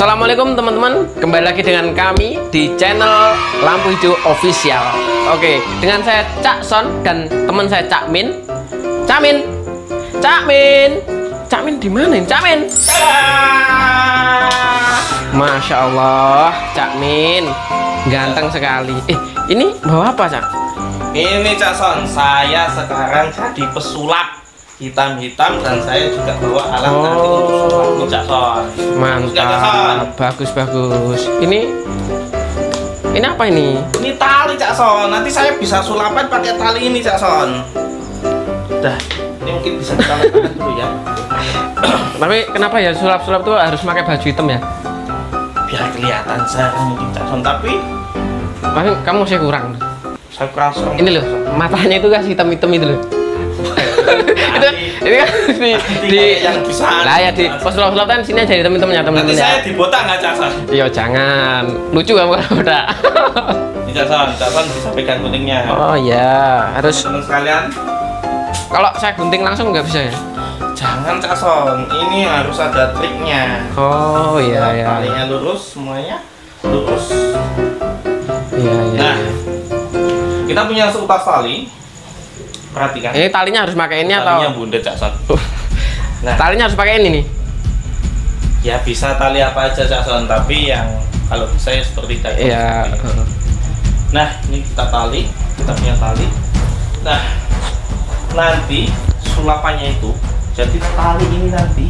Assalamualaikum teman-teman. Kembali lagi dengan kami di channel Lampu Hijau Official. Oke, dengan saya Cak Son dan teman saya Cak Min. Cak Min! Cak Min! Cak Min di mana ini? Cak Min! Masya Allah Cak Min. Ganteng sekali. Eh, ini bawa apa Cak? Ini Cak Son, saya sekarang jadi pesulap hitam-hitam dan saya juga bawa alat nanti untuk sulapmu Cak Son. Bagus nggak, Cak Son? Mantap, bagus bagus Ini Ini apa ini? Ini tali Cak Son, nanti saya bisa sulapan pakai tali ini Cak Son. Dah, ini mungkin bisa kita dulu ya. Tapi kenapa ya sulap-sulap tuh harus pakai baju hitam ya? Biar kelihatan saya mungkin Cak Son, tapi Tapi kamu masih kurang. saya kurang. Ini loh, matanya itu kan hitam-hitam itu loh. Itu kan, ini kan di, Nanti di yang lah ya di pas sulap-sulap kan sini aja hitam-hitamnya Nanti teman-teman saya ya. dibotak nggak Cak Son? Iya jangan, lucu kamu kalau Son, Cak Son bisa pegang guntingnya. oh ya, harus Teman sekalian, kalau saya gunting langsung nggak bisa ya? jangan Cak Son, ini harus ada triknya. Oh iya ya, Talinya lurus semuanya lurus. iya iya. Nah, kita punya seutas tali. Perhatikan. Ini talinya harus pakai ini atau? Talinya bunda Cak Son. Nah, Talinya harus pakai ini nih. ya bisa tali apa aja Cak Son, tapi yang kalau saya seperti tadi. Iya. Nah, ini kita tali, kita punya tali. Nah, nanti sulapannya itu, jadi tali ini nanti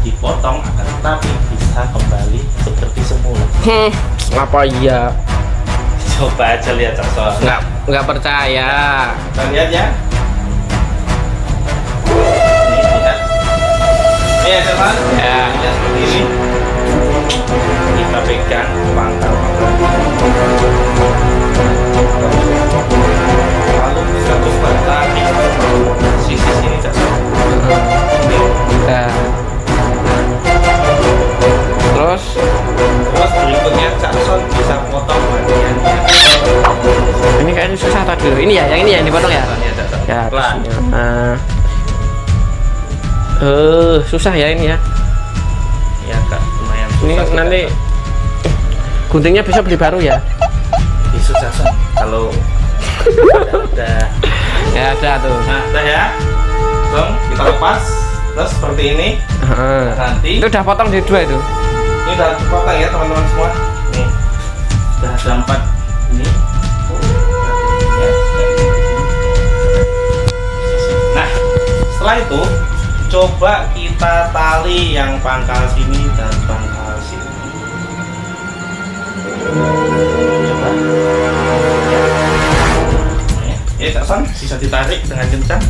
dipotong akan tetapi bisa kembali seperti semula. Hmm, apa iya? Coba aja lihat Cak. Nggak nggak percaya. Kita lihat ya. Ini lihat. Ya teman. Ya. Ya seperti ini. Kita pegang pangkal. Ini susah tadi. Ini ya, yang ini ya yang dipotong ya. Ini. Ya. Pelan. Nah. Eh, susah ya ini ya. Ya kak, lumayan susah. Ini sih, nanti Jackson. guntingnya bisa beli baru ya. Bisa Jackson. Kalau udah, udah Ya ada tuh. Nah, udah ya. Langsung kita lepas. Terus seperti ini. Heeh. Nanti Itu udah potong di dua itu. ini udah dipotong ya teman-teman semua. Nih. Udah ada empat setelah itu coba kita tali yang pangkal sini dan pangkal sini. Coba. Ya, ya Cak Son, bisa ditarik dengan kencang.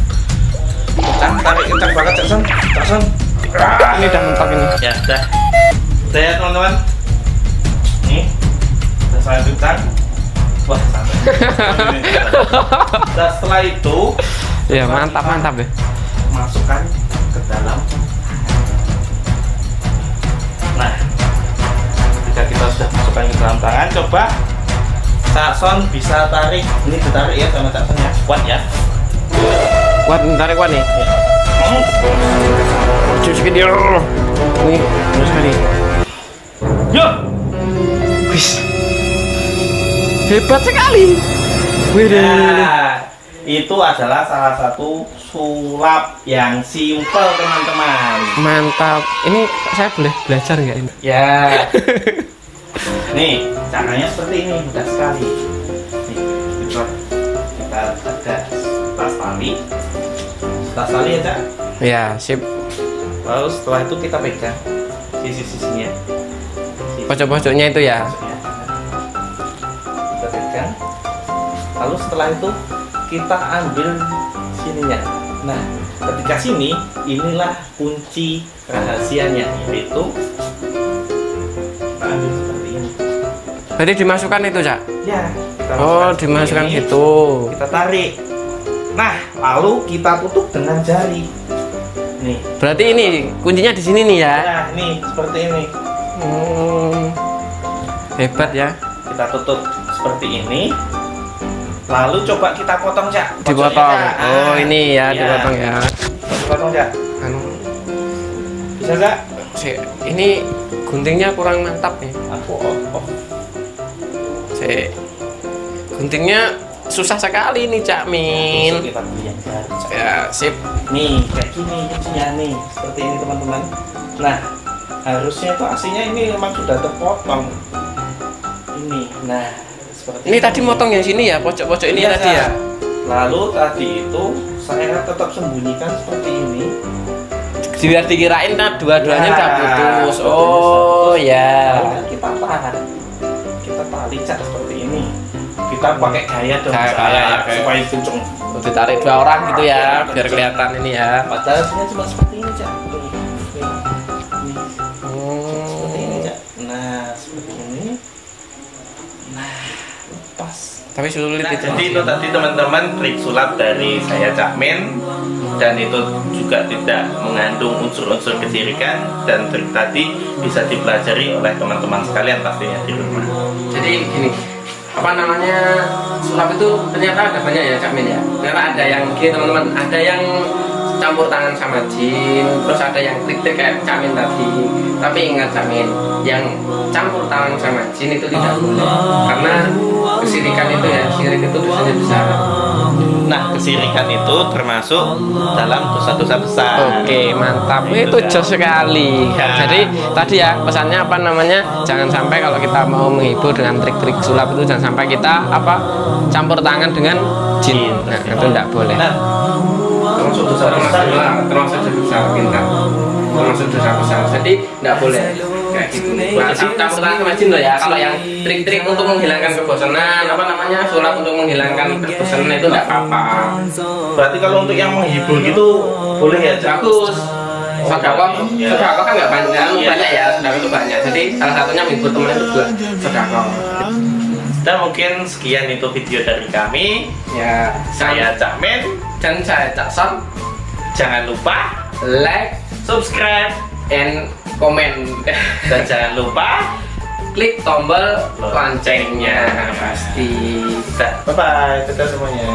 Kencang, tarik kencang banget Cak Son. Cak Son. Ini udah mentok ini. Ya, udah. Udah ya teman-teman. Nih. Udah saya kencang. Wah, sampai. Nah, setelah itu Ya mantap mantap ya. Masukkan ke dalam. Nah, ketika kita sudah masukkan ke dalam tangan, coba Cakson bisa tarik. Ini ditarik ya sama Cakson ya. Kuat ya. Kuat tarik kuat nih. Ya. Hmm. Cuci sedikit. Nih, terus kali. Yo. Wis. Hebat sekali. Wih, Nah, itu adalah salah satu sulap yang simple teman-teman. mantap. Ini saya boleh belajar nggak ini? Ya. Nih, caranya seperti ini, mudah sekali. Nih, kita kita ada tas tali. Tas tali ya, Cak. Ya, sip. Lalu setelah itu kita pegang sisi-sisinya. Sisi- Pojok-pojoknya itu ya. Kita pegang. Lalu setelah itu kita ambil sininya. Nah, ketika sini inilah kunci rahasianya yaitu kita ambil seperti ini. Berarti dimasukkan itu, Cak? Ya. Kita Oh, masukkan dimasukkan ini. gitu. Kita tarik. Nah, lalu kita tutup dengan jari. Nih. Berarti ini kuncinya di sini nih ya. Nah, nih seperti ini. Hmm. Hebat ya. Kita tutup seperti ini. Lalu coba kita potong, Cak. Dipotong. Cak. Oh, Ah, ini ya, iya. dipotong ya. Dipotong, Cak. Anu, Bisa, Cak? Si, ini guntingnya kurang mantap nih. Aku off, off. Si, guntingnya susah sekali nih Cak Min. Yang baru. Cak. Ya, sip. Nih, kayak gini kuncinya nih, seperti ini teman-teman. Nah, harusnya itu aslinya ini memang sudah terpotong. Ini, nah, seperti Ini tadi motong yang sini ya, pojok-pojok ini Iya, tadi ya. Lalu tadi itu saya tetap sembunyikan seperti ini. Biar dikirain nah dua-duanya Ya, udah putus. seperti Oh, ya. Lalu kan kita tahan, kita tali cak seperti ini. Kita pakai gaya dong, Gaya, gaya, ya, kayak- supaya kenceng. Ditarik dua orang gitu ya, biar kelihatan ini ya. Padahal aslinya cuma seperti Tapi sulit Nah, itu. jadi itu tadi teman-teman trik sulap dari saya Cak Min dan itu juga tidak mengandung unsur-unsur kesirikan dan trik tadi bisa dipelajari oleh teman-teman sekalian pastinya di rumah. Jadi gini, apa namanya sulap itu ternyata ada banyak ya Cak Min ya. Ternyata ada yang gini teman-teman, ada yang campur tangan sama jin, terus ada yang trik-trik kayak Cak Min tadi. Tapi ingat Cak Min, yang campur tangan sama jin itu tidak boleh karena kesirikan itu ya, sirik itu dosanya besar. Nah, kesirikan itu termasuk dalam dosa-dosa besar. Oke, mantap. Itu Itu kan. jos sekali. Ya. Jadi tadi ya pesannya apa namanya? Jangan sampai kalau kita mau menghibur dengan trik-trik sulap itu jangan sampai kita apa campur tangan dengan jin. Nah, itu tidak boleh. Nah, termasuk dosa besar termasuk dosa besar pintar. Termasuk dosa besar. Jadi tidak boleh kayak gitu. Nah, campur tangan sama jin loh ya. Kalau yang trik-trik untuk menghilangkan kebosanan, apa namanya? Sulap untuk menghilangkan kebosanan itu tidak apa-apa. Berarti kalau untuk yang menghibur gitu boleh ya, bagus sodako Iya. sodako kan nggak banyak Iya. banyak ya sodako itu banyak jadi salah satunya menghibur teman itu juga sodako Dan mungkin sekian itu video dari kami. ya Saya Cak Min. dan saya Cak Son Jangan lupa like subscribe and comment dan jangan lupa klik tombol loncengnya. Pasti. Bye bye dadah semuanya.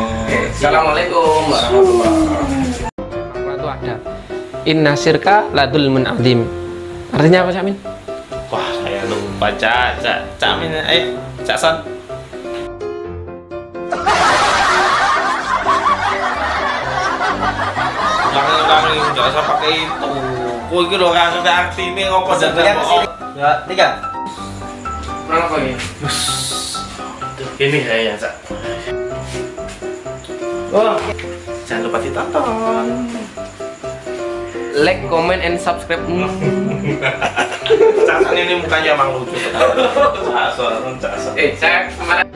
Assalamualaikum. Warahmatullahi wabarakatuh ada. Inna sirka ladul azim. Artinya apa Samin? wah saya lupa cak. Cak cak min eh cak son. Ulangi ulangi nggak usah pakai itu kau itu loh kan sudah arti ini ngopo dan bohong Dua, tiga. Kenapa ini? ini kayaknya cak Wah, jangan lupa ditonton. like, comment, and subscribe. Casan ini mukanya emang lucu. Casan, casan. Eh, saya kemarin